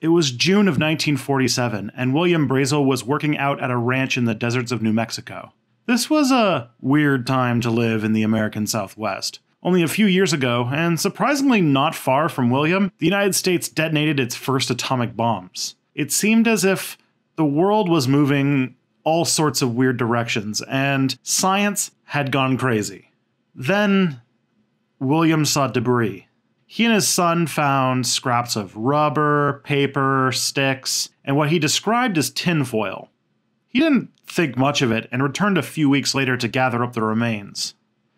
It was June of 1947, and William Brazel was working out at a ranch in the deserts of New Mexico. This was a weird time to live in the American Southwest. Only a few years ago, and surprisingly not far from William, the United States detonated its first atomic bombs. It seemed as if the world was moving all sorts of weird directions, and science had gone crazy. Then William saw debris. He and his son found scraps of rubber, paper, sticks, and what he described as tinfoil. He didn't think much of it and returned a few weeks later to gather up the remains.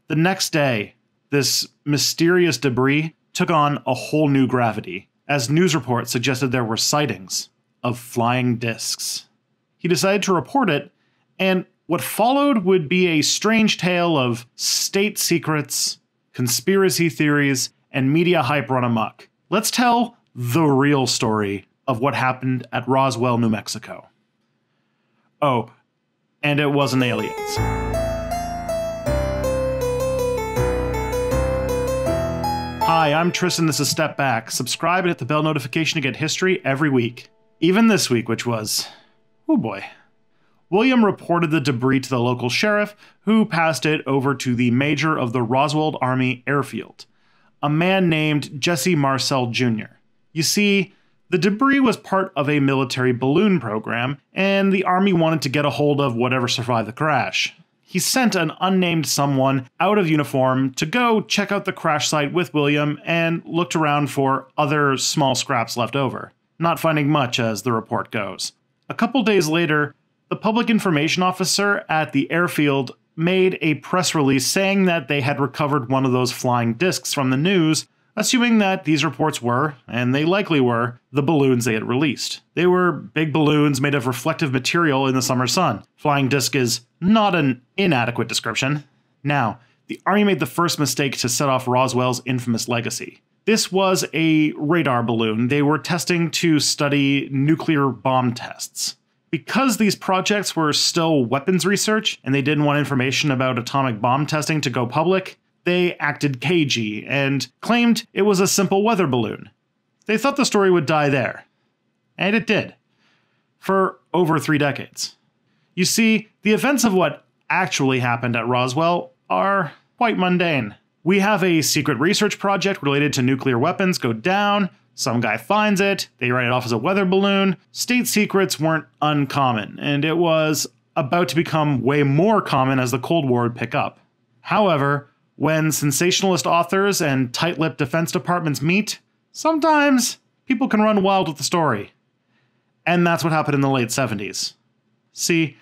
The next day, this mysterious debris took on a whole new gravity, as news reports suggested there were sightings of flying discs. He decided to report it, and what followed would be a strange tale of state secrets, conspiracy theories, and media hype run amok. Let's tell the real story of what happened at Roswell, New Mexico. Oh, and it wasn't aliens. Hi, I'm Tristan. This is Step Back. Subscribe and hit the bell notification to get history every week. Even this week, which was. Oh boy. William reported the debris to the local sheriff, who passed it over to the major of the Roswell Army Airfield, a man named Jesse Marcel Jr. You see, the debris was part of a military balloon program, and the Army wanted to get a hold of whatever survived the crash. He sent an unnamed someone out of uniform to go check out the crash site with William and looked around for other small scraps left over, not finding much as the report goes. A couple days later, the public information officer at the airfield made a press release saying that they had recovered one of those flying discs from the news, assuming that these reports were, and they likely were, the balloons they had released. They were big balloons made of reflective material in the summer sun. Flying disc is not an inadequate description. Now, the Army made the first mistake to set off Roswell's infamous legacy. This was a radar balloon they were testing to study nuclear bomb tests. Because these projects were still weapons research and they didn't want information about atomic bomb testing to go public, they acted cagey and claimed it was a simple weather balloon. They thought the story would die there. And it did. For over three decades. You see, the events of what actually happened at Roswell are quite mundane. We have a secret research project related to nuclear weapons go down, some guy finds it, they write it off as a weather balloon. State secrets weren't uncommon, and it was about to become way more common as the Cold War would pick up. However, when sensationalist authors and tight lipped defense departments meet, sometimes people can run wild with the story. And that's what happened in the late 70s. See,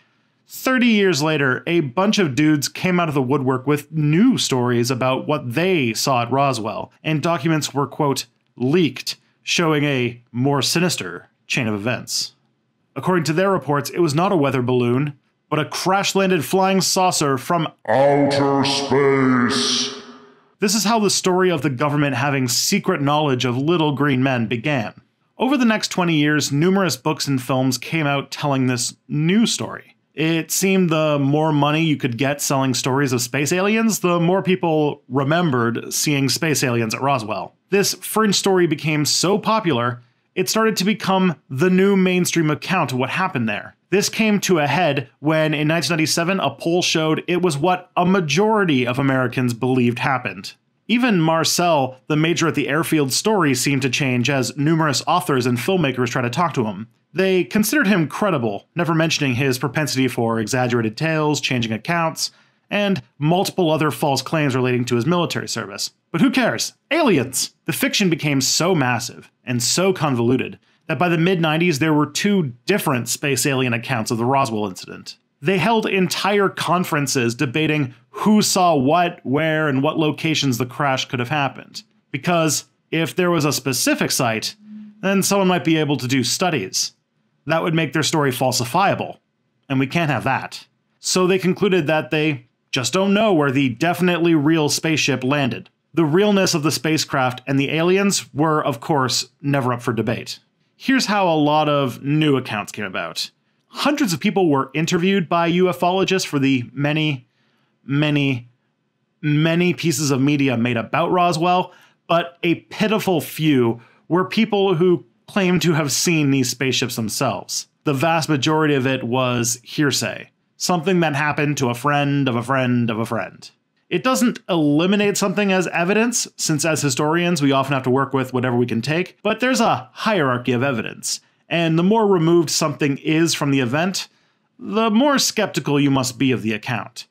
30 years later, a bunch of dudes came out of the woodwork with new stories about what they saw at Roswell, and documents were, quote, leaked, showing a more sinister chain of events. According to their reports, it was not a weather balloon, but a crash landed flying saucer from outer space. This is how the story of the government having secret knowledge of little green men began. Over the next 20 years, numerous books and films came out telling this new story. It seemed the more money you could get selling stories of space aliens, the more people remembered seeing space aliens at Roswell. This fringe story became so popular, it started to become the new mainstream account of what happened there. This came to a head when in 1997 a poll showed it was what a majority of Americans believed happened. Even Marcel, the major at the airfield story, seemed to change as numerous authors and filmmakers tried to talk to him. They considered him credible, never mentioning his propensity for exaggerated tales, changing accounts, and multiple other false claims relating to his military service. But who cares? Aliens! The fiction became so massive and so convoluted that by the mid 90s there were two different space alien accounts of the Roswell incident. They held entire conferences debating who saw what, where, and what locations the crash could have happened. Because if there was a specific site, then someone might be able to do studies. That would make their story falsifiable, and we can't have that. So they concluded that they just don't know where the definitely real spaceship landed. The realness of the spacecraft and the aliens were, of course, never up for debate. Here's how a lot of new accounts came about. Hundreds of people were interviewed by ufologists for the many, many, many pieces of media made about Roswell, but a pitiful few were people who claimed to have seen these spaceships themselves. The vast majority of it was hearsay, something that happened to a friend of a friend of a friend. It doesn't eliminate something as evidence, since as historians we often have to work with whatever we can take, but there's a hierarchy of evidence, and the more removed something is from the event, the more skeptical you must be of the account.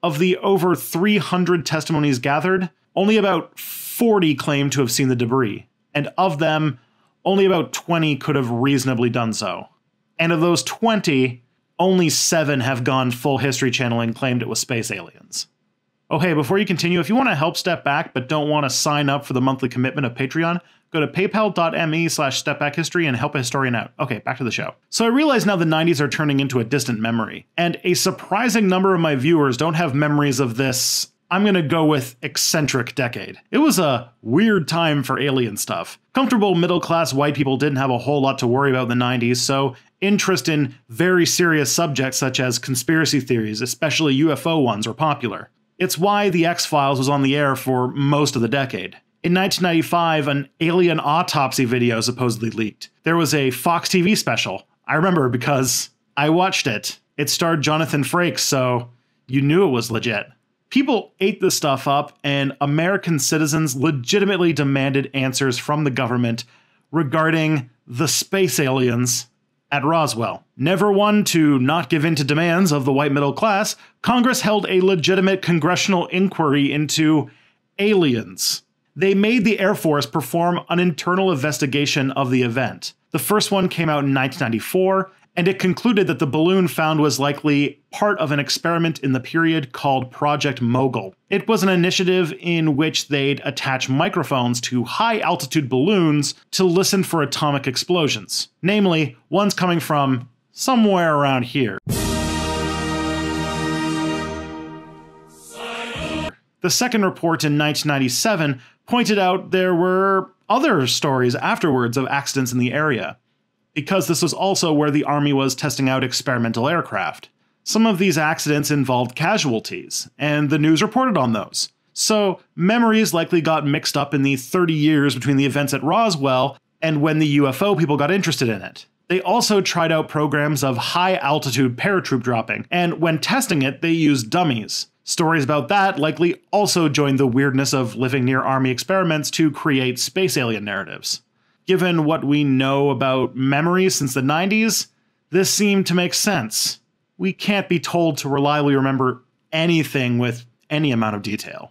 Of the over 300 testimonies gathered, only about 40 claim to have seen the debris, and of them, only about 20 could have reasonably done so. And of those 20, only 7 have gone full history channel and claimed it was space aliens. Oh, hey, before you continue, if you want to help Step Back but don't want to sign up for the monthly commitment of Patreon, go to paypal.me slash stepbackhistory and help a historian out. Okay, back to the show. So I realize now the 90s are turning into a distant memory, and a surprising number of my viewers don't have memories of this I'm going to go with eccentric decade. It was a weird time for alien stuff. Comfortable middle class white people didn't have a whole lot to worry about in the 90s, so interest in very serious subjects such as conspiracy theories, especially UFO ones, were popular. It's why The X Files was on the air for most of the decade. In 1995, an alien autopsy video supposedly leaked. There was a Fox TV special. I remember because I watched it. It starred Jonathan Frakes, so you knew it was legit. People ate this stuff up, and American citizens legitimately demanded answers from the government regarding the space aliens at Roswell. Never one to not give in to demands of the white middle class, Congress held a legitimate congressional inquiry into aliens. They made the Air Force perform an internal investigation of the event. The first one came out in 1994, and it concluded that the balloon found was likely part of an experiment in the period called Project Mogul. It was an initiative in which they'd attach microphones to high altitude balloons to listen for atomic explosions, namely, ones coming from somewhere around here. The second report in 1997 pointed out there were other stories afterwards of accidents in the area because this was also where the Army was testing out experimental aircraft. Some of these accidents involved casualties, and the news reported on those. So, memories likely got mixed up in the 30 years between the events at Roswell and when the UFO people got interested in it. They also tried out programs of high altitude paratroop dropping, and when testing it, they used dummies. Stories about that likely also joined the weirdness of living near Army experiments to create space alien narratives given what we know about memories since the 90s, this seemed to make sense. We can't be told to reliably remember anything with any amount of detail.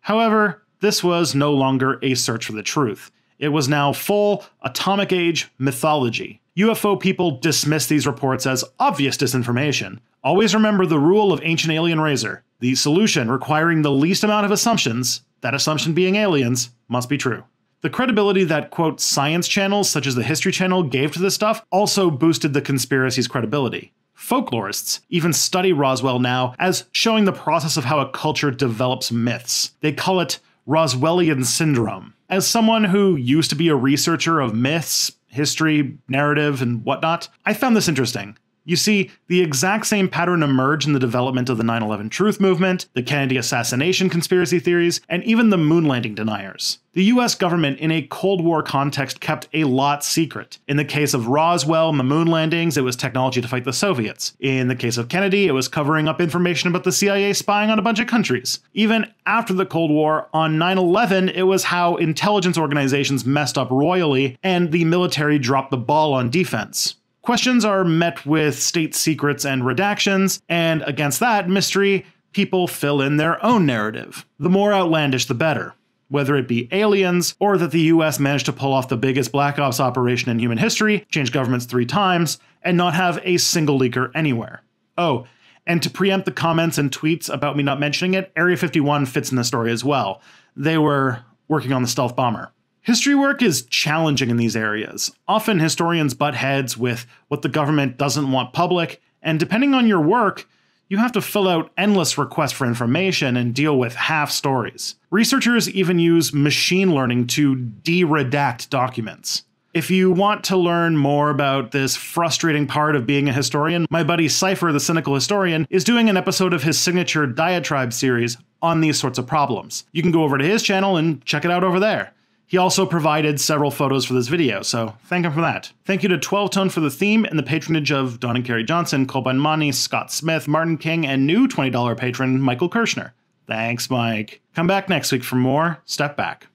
However, this was no longer a search for the truth. It was now full atomic age mythology. UFO people dismiss these reports as obvious disinformation. Always remember the rule of ancient alien razor. The solution requiring the least amount of assumptions, that assumption being aliens, must be true. The credibility that, quote, science channels such as the History Channel gave to this stuff also boosted the conspiracy's credibility. Folklorists even study Roswell now as showing the process of how a culture develops myths. They call it Roswellian syndrome. As someone who used to be a researcher of myths, history, narrative, and whatnot, I found this interesting. You see, the exact same pattern emerged in the development of the 9 11 truth movement, the Kennedy assassination conspiracy theories, and even the moon landing deniers. The US government, in a Cold War context, kept a lot secret. In the case of Roswell and the moon landings, it was technology to fight the Soviets. In the case of Kennedy, it was covering up information about the CIA spying on a bunch of countries. Even after the Cold War, on 9 11, it was how intelligence organizations messed up royally and the military dropped the ball on defense. Questions are met with state secrets and redactions, and against that mystery, people fill in their own narrative. The more outlandish, the better. Whether it be aliens, or that the US managed to pull off the biggest Black Ops operation in human history, change governments three times, and not have a single leaker anywhere. Oh, and to preempt the comments and tweets about me not mentioning it, Area 51 fits in the story as well. They were working on the stealth bomber. History work is challenging in these areas. Often historians butt heads with what the government doesn't want public, and depending on your work, you have to fill out endless requests for information and deal with half stories. Researchers even use machine learning to de redact documents. If you want to learn more about this frustrating part of being a historian, my buddy Cypher, the Cynical Historian, is doing an episode of his signature diatribe series on these sorts of problems. You can go over to his channel and check it out over there. He also provided several photos for this video, so thank him for that. Thank you to 12 Tone for the theme and the patronage of Don and Carrie Johnson, Colban Money, Scott Smith, Martin King, and new $20 patron Michael Kirschner. Thanks, Mike. Come back next week for more Step Back.